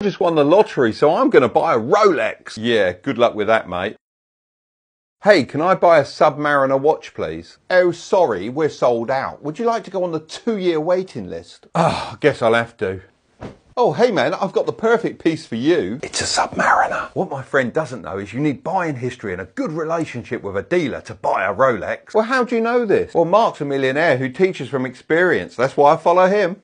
I just won the lottery, so I'm going to buy a Rolex. Yeah, good luck with that, mate. Hey, can I buy a Submariner watch, please? Oh, sorry, we're sold out. Would you like to go on the two-year waiting list? Ah, I guess I'll have to. Oh, hey man, I've got the perfect piece for you. It's a Submariner. What my friend doesn't know is you need buying history and a good relationship with a dealer to buy a Rolex. Well, how do you know this? Well, Mark's a millionaire who teaches from experience. That's why I follow him.